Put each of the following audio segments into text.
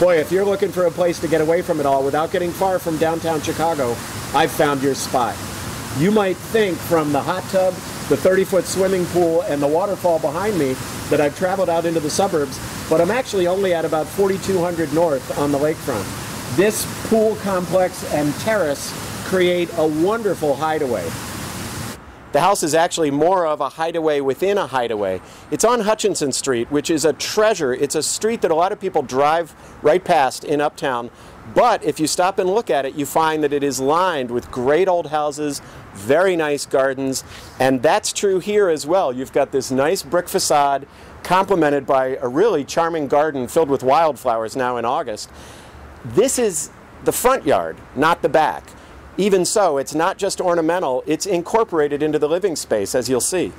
Boy, if you're looking for a place to get away from it all without getting far from downtown Chicago, I've found your spot. You might think from the hot tub, the 30-foot swimming pool, and the waterfall behind me that I've traveled out into the suburbs, but I'm actually only at about 4200 north on the lakefront. This pool complex and terrace create a wonderful hideaway. The house is actually more of a hideaway within a hideaway. It's on Hutchinson Street, which is a treasure. It's a street that a lot of people drive right past in Uptown. But if you stop and look at it, you find that it is lined with great old houses, very nice gardens, and that's true here as well. You've got this nice brick facade complemented by a really charming garden filled with wildflowers now in August. This is the front yard, not the back. Even so, it's not just ornamental, it's incorporated into the living space, as you'll see.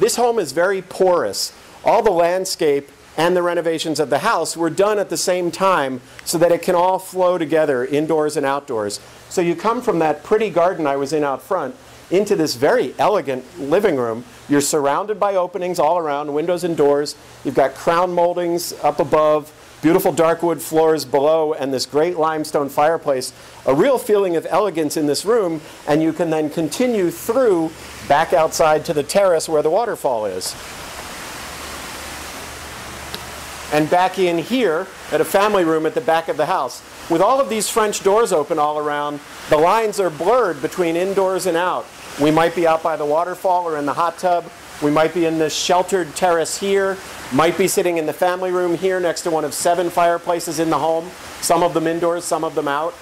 This home is very porous. All the landscape and the renovations of the house were done at the same time so that it can all flow together indoors and outdoors. So you come from that pretty garden I was in out front into this very elegant living room. You're surrounded by openings all around, windows and doors. You've got crown moldings up above, beautiful dark wood floors below, and this great limestone fireplace. A real feeling of elegance in this room, and you can then continue through back outside to the terrace where the waterfall is. And back in here at a family room at the back of the house. With all of these French doors open all around, the lines are blurred between indoors and out. We might be out by the waterfall or in the hot tub. We might be in this sheltered terrace here, might be sitting in the family room here next to one of seven fireplaces in the home, some of them indoors, some of them out.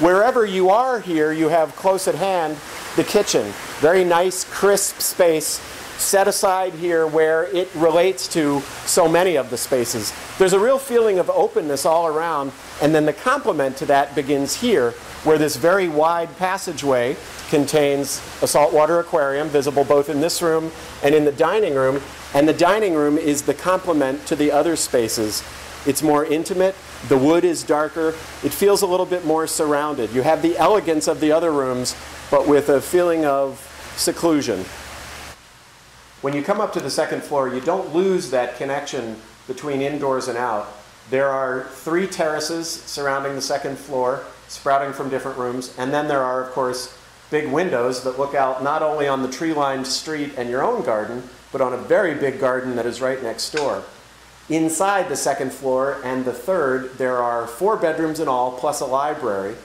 Wherever you are here, you have close at hand the kitchen. Very nice, crisp space set aside here where it relates to so many of the spaces. There's a real feeling of openness all around, and then the complement to that begins here, where this very wide passageway contains a saltwater aquarium visible both in this room and in the dining room. And the dining room is the complement to the other spaces. It's more intimate, the wood is darker, it feels a little bit more surrounded. You have the elegance of the other rooms, but with a feeling of seclusion. When you come up to the second floor, you don't lose that connection between indoors and out. There are three terraces surrounding the second floor, sprouting from different rooms, and then there are, of course, big windows that look out not only on the tree-lined street and your own garden, but on a very big garden that is right next door. Inside the second floor and the third, there are four bedrooms in all, plus a library,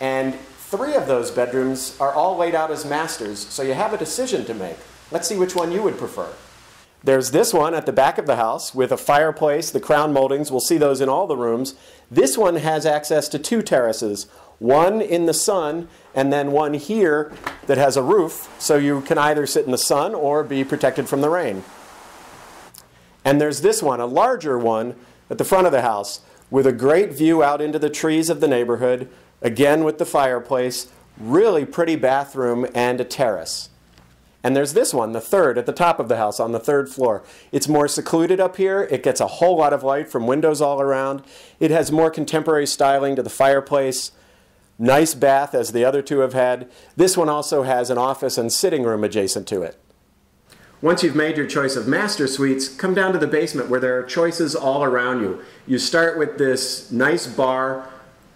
and three of those bedrooms are all laid out as masters, so you have a decision to make. Let's see which one you would prefer. There's this one at the back of the house with a fireplace, the crown moldings. We'll see those in all the rooms. This one has access to two terraces, one in the sun and then one here that has a roof, so you can either sit in the sun or be protected from the rain. And there's this one, a larger one at the front of the house with a great view out into the trees of the neighborhood, again with the fireplace, really pretty bathroom and a terrace. And there's this one, the third, at the top of the house on the third floor. It's more secluded up here. It gets a whole lot of light from windows all around. It has more contemporary styling to the fireplace. Nice bath, as the other two have had. This one also has an office and sitting room adjacent to it. Once you've made your choice of master suites, come down to the basement where there are choices all around you. You start with this nice bar,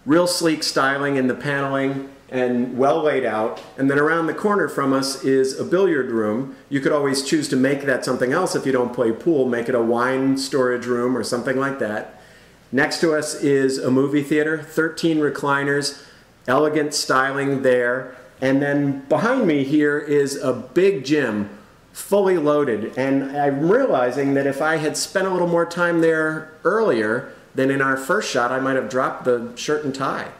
real sleek styling in the paneling, and well laid out. And then around the corner from us is a billiard room. You could always choose to make that something else if you don't play pool, make it a wine storage room or something like that. Next to us is a movie theater, 13 recliners, elegant styling there. And then behind me here is a big gym, fully loaded. And I'm realizing that if I had spent a little more time there earlier than in our first shot, I might have dropped the shirt and tie.